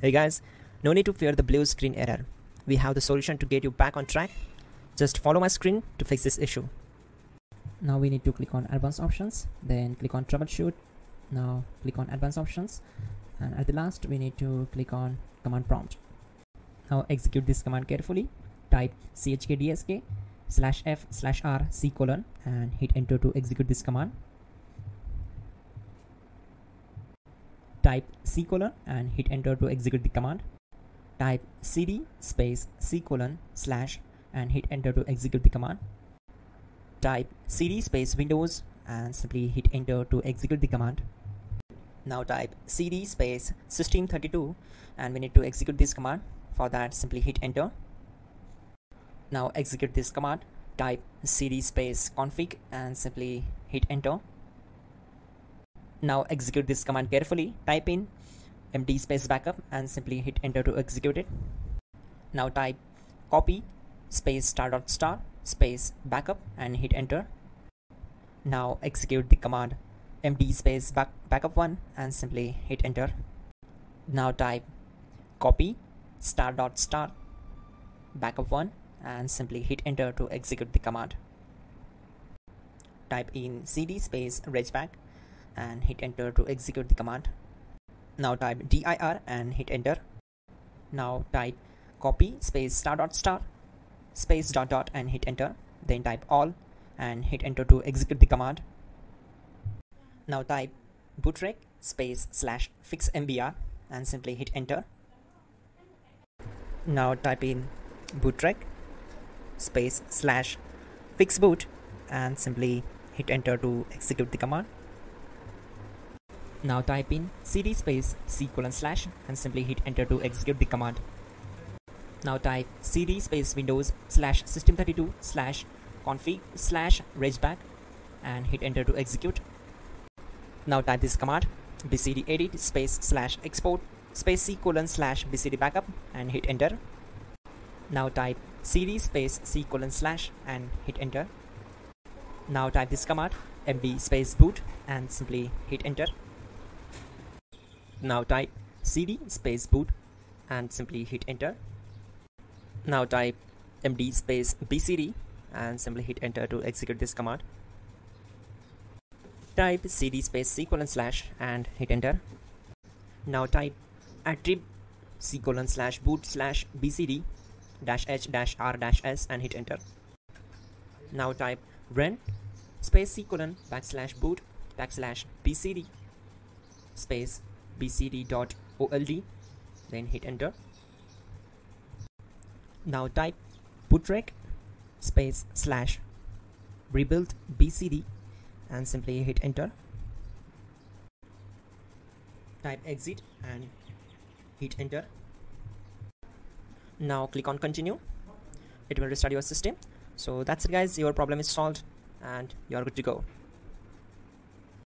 Hey guys, no need to fear the blue screen error. We have the solution to get you back on track. Just follow my screen to fix this issue. Now we need to click on advanced options, then click on troubleshoot. Now click on advanced options and at the last we need to click on command prompt. Now execute this command carefully. Type chkdsk slash f slash r c colon and hit enter to execute this command. Type c colon and hit enter to execute the command. Type cd space c colon slash and hit enter to execute the command. Type cd space windows and simply hit enter to execute the command. Now type cd space system32 and we need to execute this command. For that simply hit enter. Now execute this command. Type cd space config and simply hit enter. Now execute this command carefully. Type in md space backup and simply hit enter to execute it. Now type copy space star dot star space backup and hit enter. Now execute the command md space back backup one and simply hit enter. Now type copy star dot star backup one and simply hit enter to execute the command. Type in cd space regback and hit enter to execute the command. Now type dir and hit enter. Now type copy space star dot star space dot dot and hit enter. Then type all and hit enter to execute the command. Now type bootrec space slash fix mbr and simply hit enter. Now type in bootrec space slash fix boot and simply hit enter to execute the command. Now type in cd space c colon slash and simply hit enter to execute the command. Now type cd space windows slash system32 slash config slash regback and hit enter to execute. Now type this command bcd edit space slash export space c colon slash bcd backup and hit enter. Now type cd space c colon slash and hit enter. Now type this command md space boot and simply hit enter. Now type cd space boot and simply hit enter. Now type md space bcd and simply hit enter to execute this command. Type cd space c colon slash and hit enter. Now type attrib c colon slash boot slash bcd dash h dash r dash s and hit enter. Now type ren space c colon backslash boot backslash bcd space bcd.old then hit enter. Now type bootrec space slash rebuild bcd and simply hit enter. Type exit and hit enter. Now click on continue. It will restart your system. So that's it guys, your problem is solved and you're good to go.